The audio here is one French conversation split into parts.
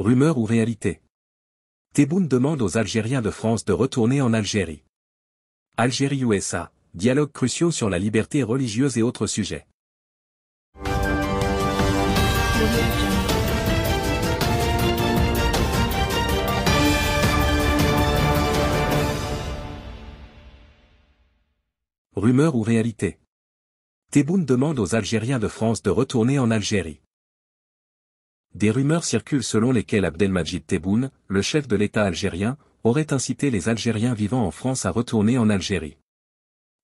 Rumeur ou réalité? Tebboune demande aux Algériens de France de retourner en Algérie. Algérie-USA, dialogue cruciaux sur la liberté religieuse et autres sujets. Rumeur ou réalité? Tebboune demande aux Algériens de France de retourner en Algérie. Des rumeurs circulent selon lesquelles Abdelmajid Tebboune, le chef de l'État algérien, aurait incité les Algériens vivant en France à retourner en Algérie.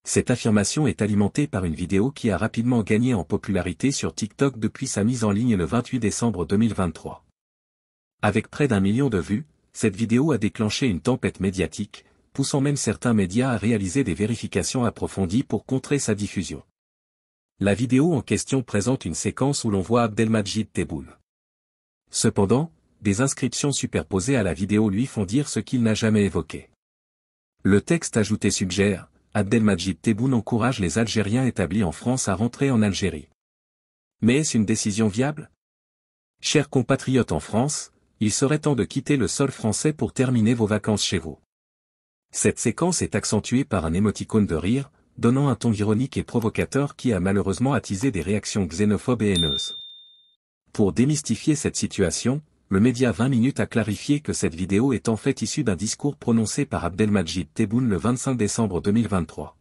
Cette affirmation est alimentée par une vidéo qui a rapidement gagné en popularité sur TikTok depuis sa mise en ligne le 28 décembre 2023. Avec près d'un million de vues, cette vidéo a déclenché une tempête médiatique, poussant même certains médias à réaliser des vérifications approfondies pour contrer sa diffusion. La vidéo en question présente une séquence où l'on voit Abdelmajid Tebboune. Cependant, des inscriptions superposées à la vidéo lui font dire ce qu'il n'a jamais évoqué. Le texte ajouté suggère, Abdelmajid Tebboune encourage les Algériens établis en France à rentrer en Algérie. Mais est-ce une décision viable? Chers compatriotes en France, il serait temps de quitter le sol français pour terminer vos vacances chez vous. Cette séquence est accentuée par un émoticône de rire, donnant un ton ironique et provocateur qui a malheureusement attisé des réactions xénophobes et haineuses. Pour démystifier cette situation, le média 20 minutes a clarifié que cette vidéo est en fait issue d'un discours prononcé par Abdelmajid Tebboune le 25 décembre 2023.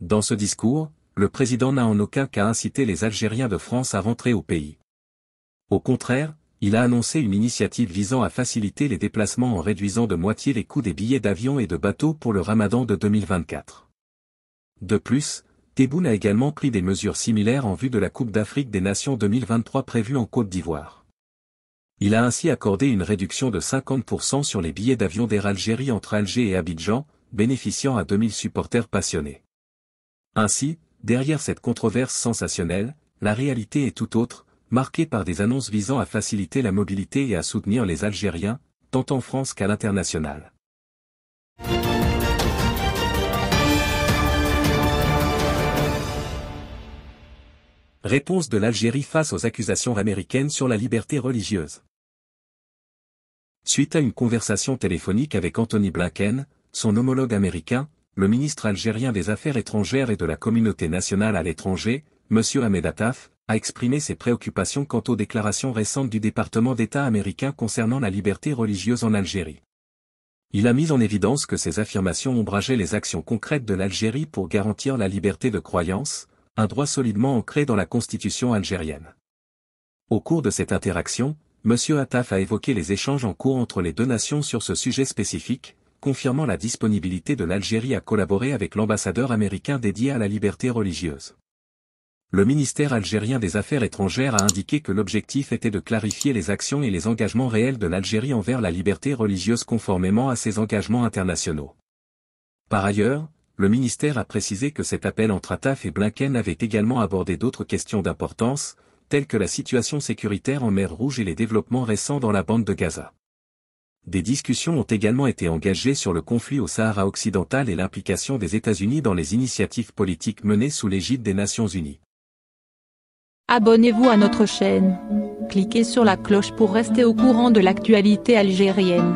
Dans ce discours, le président n'a en aucun cas incité les Algériens de France à rentrer au pays. Au contraire, il a annoncé une initiative visant à faciliter les déplacements en réduisant de moitié les coûts des billets d'avion et de bateau pour le ramadan de 2024. De plus, Tebboune a également pris des mesures similaires en vue de la Coupe d'Afrique des Nations 2023 prévue en Côte d'Ivoire. Il a ainsi accordé une réduction de 50% sur les billets d'avion d'Air Algérie entre Alger et Abidjan, bénéficiant à 2000 supporters passionnés. Ainsi, derrière cette controverse sensationnelle, la réalité est tout autre, marquée par des annonces visant à faciliter la mobilité et à soutenir les Algériens, tant en France qu'à l'international. Réponse de l'Algérie face aux accusations américaines sur la liberté religieuse. Suite à une conversation téléphonique avec Anthony Blinken, son homologue américain, le ministre algérien des Affaires étrangères et de la communauté nationale à l'étranger, M. Ahmed Attaf, a exprimé ses préoccupations quant aux déclarations récentes du département d'État américain concernant la liberté religieuse en Algérie. Il a mis en évidence que ces affirmations ombrageaient les actions concrètes de l'Algérie pour garantir la liberté de croyance, un droit solidement ancré dans la constitution algérienne. Au cours de cette interaction, M. Attaf a évoqué les échanges en cours entre les deux nations sur ce sujet spécifique, confirmant la disponibilité de l'Algérie à collaborer avec l'ambassadeur américain dédié à la liberté religieuse. Le ministère algérien des Affaires étrangères a indiqué que l'objectif était de clarifier les actions et les engagements réels de l'Algérie envers la liberté religieuse conformément à ses engagements internationaux. Par ailleurs, le ministère a précisé que cet appel entre Ataf et Blinken avait également abordé d'autres questions d'importance, telles que la situation sécuritaire en mer Rouge et les développements récents dans la bande de Gaza. Des discussions ont également été engagées sur le conflit au Sahara occidental et l'implication des États-Unis dans les initiatives politiques menées sous l'égide des Nations Unies. Abonnez-vous à notre chaîne. Cliquez sur la cloche pour rester au courant de l'actualité algérienne.